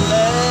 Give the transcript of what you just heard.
belleza